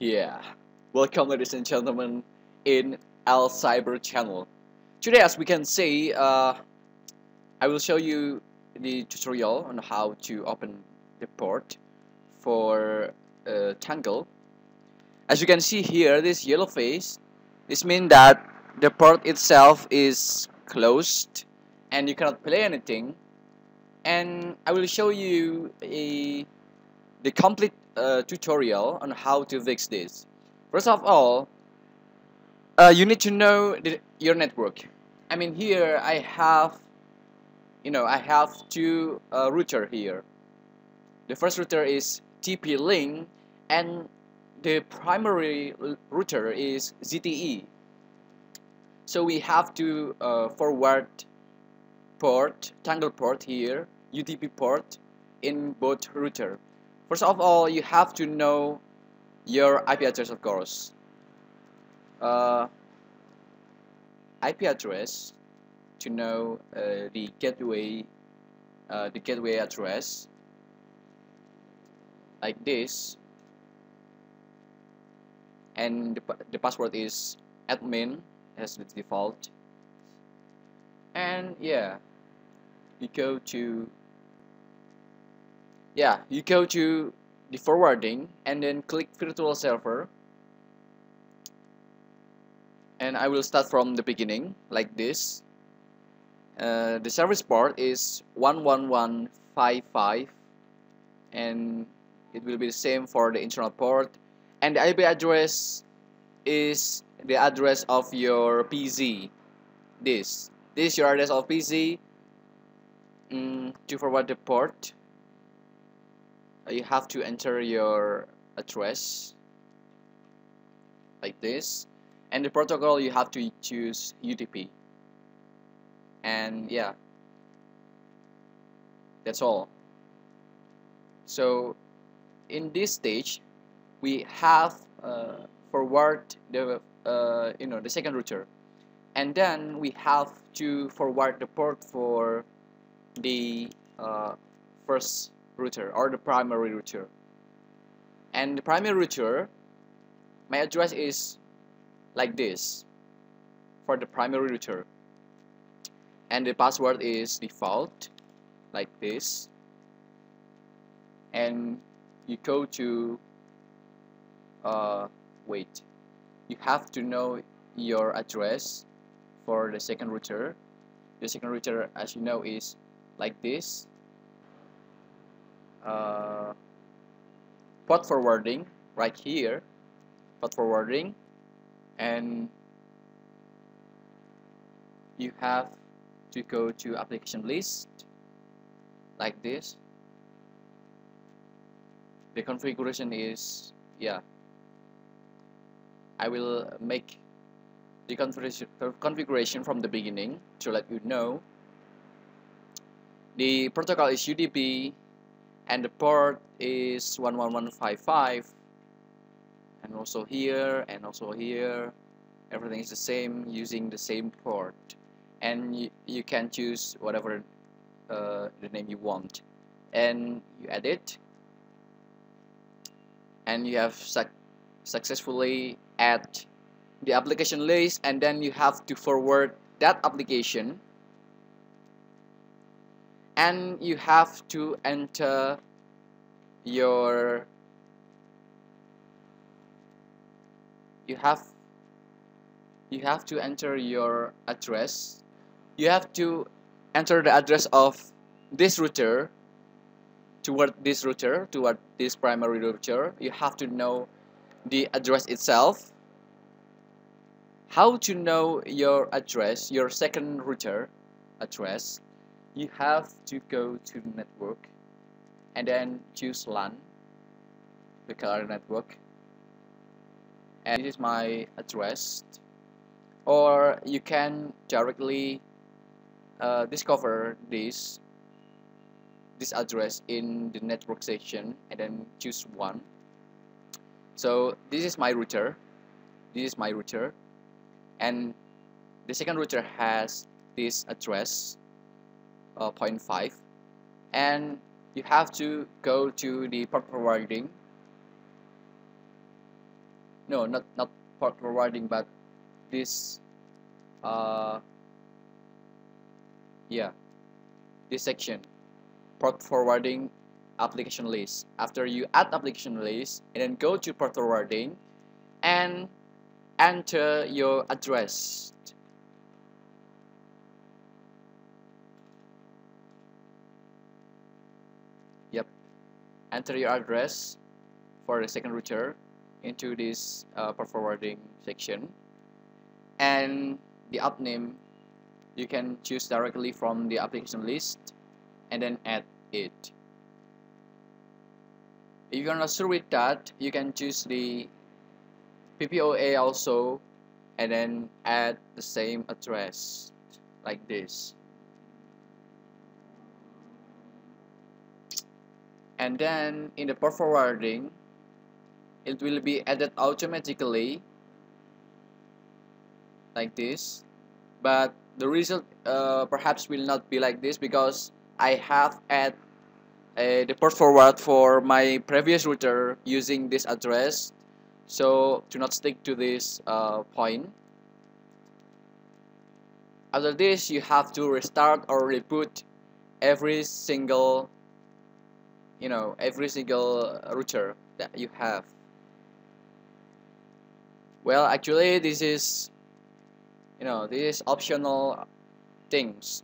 Yeah, welcome ladies and gentlemen in Al Cyber channel. Today as we can see, uh, I will show you the tutorial on how to open the port for uh, Tunngle. As you can see here, this yellow face, this means that the port itself is closed and you cannot play anything and I will show you a the complete uh, tutorial on how to fix this. First of all, uh, you need to know the, your network. I mean here I have, you know, I have two uh, router here. The first router is TP-Link and the primary router is ZTE. So we have to uh, forward port, Tunngle port here, UDP port in both router. First of all, you have to know your IP address, of course. Uh, IP address to know uh, the gateway, uh, the gateway address, like this, and the, the password is admin as the default. And yeah, you go to yeah you go to the forwarding and then click virtual server. And I will start from the beginning like this. Uh, the service port is 11155 and it will be the same for the internal port. And the IP address is the address of your PC this. This is your address of PC mm, to forward the port you have to enter your address like this. And the protocol you have to choose UDP and yeah. That's all. So in this stage we have uh, forward the uh, you know the second router. And then we have to forward the port for the uh, first router or the primary router. And the primary router my address is like this for the primary router. And the password is default like this. And you go to uh, wait. You have to know your address for the second router. The second router as you know is like this uh, port forwarding right here. Port forwarding and you have to go to application list like this. The configuration is yeah. I will make the configuration from the beginning to let you know. The protocol is UDP and the port is 11155 and also here and also here. Everything is the same using the same port. And you, you can choose whatever uh, the name you want. And you edit and you have su successfully add the application list. And then you have to forward that application and you have to enter your you have you have to enter your address. You have to enter the address of this router toward this router toward this primary router. You have to know the address itself. How to know your address your second router address you have to go to the network and then choose LAN the color network. And this is my address. Or you can directly uh, discover this this address in the network section and then choose one. So this is my router. This is my router. And the second router has this address uh, 0.5 and you have to go to the port forwarding no not not port forwarding but this uh yeah this section. Port forwarding application list. After you add application list and then go to port forwarding and enter your address enter your address for the second router into this uh, forwarding section. And the app name you can choose directly from the application list and then add it. If you're not sure with that you can choose the PPOA also and then add the same address like this and then in the port forwarding it will be added automatically like this. But the result uh, perhaps will not be like this because I have add uh, the port forward for my previous router using this address. So do not stick to this uh, point. After this you have to restart or reboot every single you know every single router that you have. Well actually this is you know this is optional things.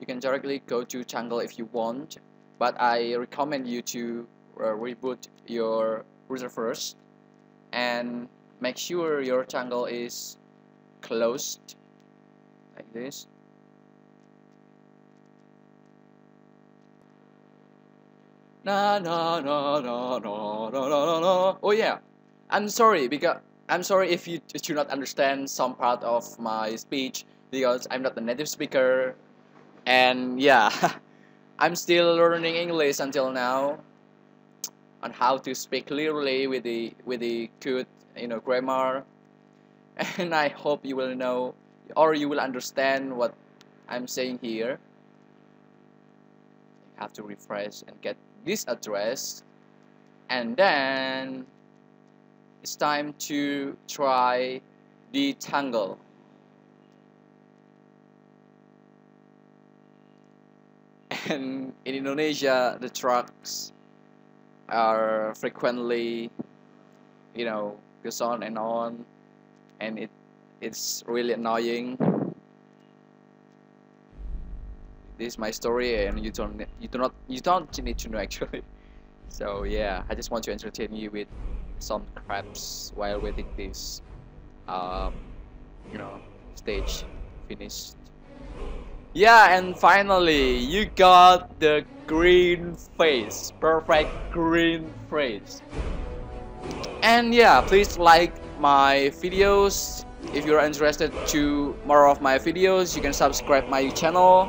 You can directly go to Tunngle if you want but I recommend you to uh, reboot your router first and make sure your Tunngle is closed like this Na na na na na na na na. Oh yeah, I'm sorry because I'm sorry if you do not understand some part of my speech because I'm not a native speaker, and yeah, I'm still learning English until now on how to speak clearly with the with the good you know grammar, and I hope you will know or you will understand what I'm saying here. Have to refresh and get this address and then it's time to try the Tunngle and in Indonesia the trucks are frequently you know goes on and on and it it's really annoying this is my story and you don't you do not you don't need to know actually. So yeah I just want to entertain you with some craps while waiting this um, you know stage finished. Yeah and finally you got the green face perfect green face. And yeah please like my videos. If you're interested to more of my videos you can subscribe my channel